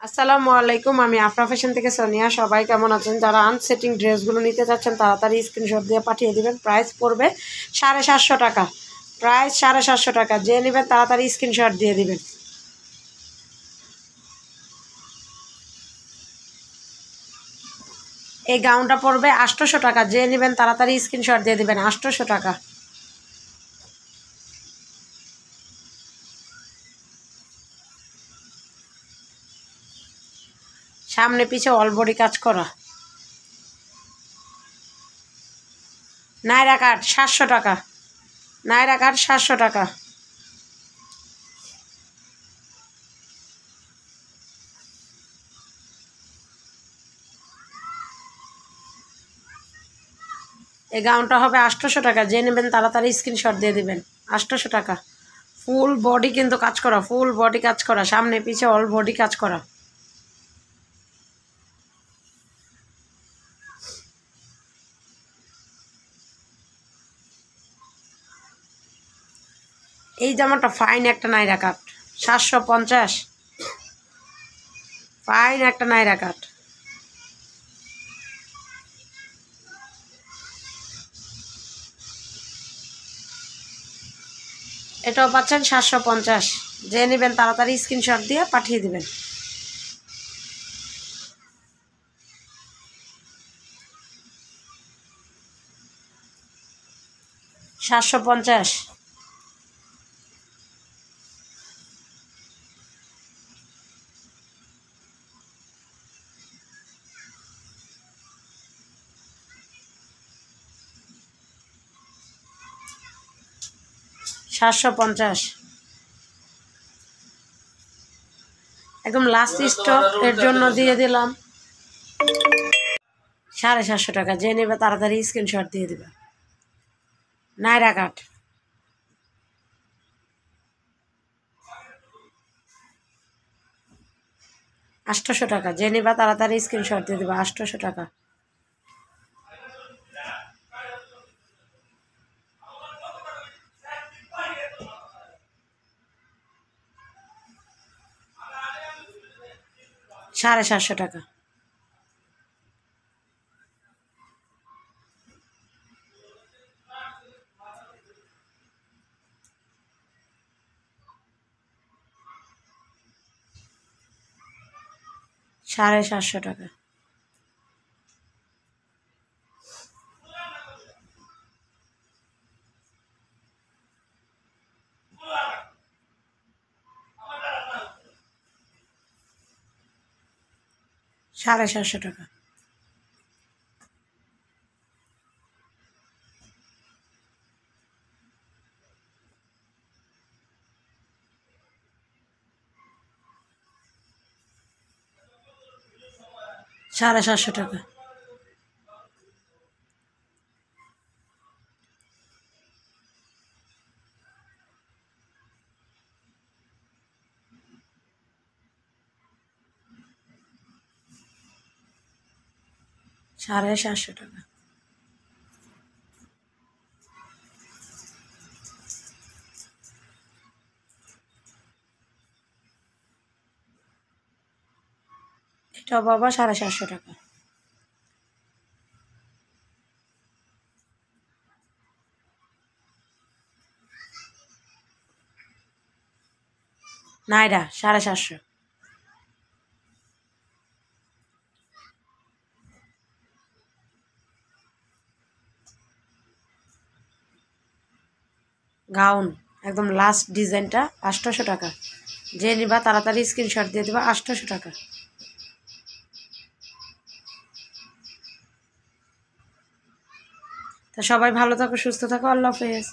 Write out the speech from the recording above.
আসসালামু আলাইকুম, আমি আফরা ফ্যাশন থেকে সোনিয়া। সবাই কেমন আছেন? যারা আনসেটিং ড্রেসগুলো নিতে চাচ্ছেন, তাড়াতাড়ি স্ক্রিনশট দিয়ে পাঠিয়ে দিবেন। প্রাইস পড়বে সাড়ে সাতশো টাকা। প্রাইস সাড়ে সাতশো টাকা। যে নেবেন, তাড়াতাড়ি স্ক্রিনশট দিয়ে দিবেন। এই গাউনটা পড়বে আটশোশো টাকা। যে নেবেন, তাড়াতাড়ি স্ক্রিনশট দিয়ে দিবেন আটশোশো টাকা। সামনে পিছে অল বডি কাজ করা। নাইরা কাঠ সাতশো টাকা। নাইরা কাঠ সাতশো টাকা। এই গাউনটা হবে আটশোশো টাকা। যে নেবেন তাড়াতাড়ি স্ক্রিনশট দিয়ে দিবেন। আটশোশো টাকা। ফুল বডি কিন্তু কাজ করা, ফুল বডি কাজ করা, সামনে পিছে অল বডি কাজ করা। এই জামাটা ফাইন একটা নাইরা কাট সাতশো পঞ্চাশ। ফাইন একটা নাইরা কাট এটাও পাচ্ছেন সাতশো পঞ্চাশ। যে নেবেন তাড়াতাড়ি স্ক্রিনশট দিয়ে পাঠিয়ে দিবেন। সাতশো পঞ্চাশ। সাতশো পঞ্চাশ। একদম লাস্ট স্টক এর জন্য দিয়ে দিলাম। সাড়ে সাতশো টাকা, যে নেবে তাড়াতাড়ি স্ক্রিনশট দিয়ে দেবে। নাইরা কাঠ। আটশোশো টাকা, যে নেবা তাড়াতাড়ি স্ক্রিনশট দিয়ে দেবে, আটশোশো টাকা। সাড়ে সাতশো টাকা। সাড়ে সাতশো টাকা। সাড়ে সাতশো টাকা। সাড়ে সাতশো টাকা। সাড়ে সাতশো টাকা। এটা বাবা সাড়ে সাতশো টাকা। নাইরা সাড়ে সাতশো গাউন, একদম লাস্ট ডিজাইনটা আটশোশো টাকা। যে নিবা তাড়াতাড়ি স্ক্রিনশট দিয়ে দেবা আটশোশো টাকা। তা সবাই ভালো থাকো, সুস্থ থাকো, আল্লাহ হাফেজ।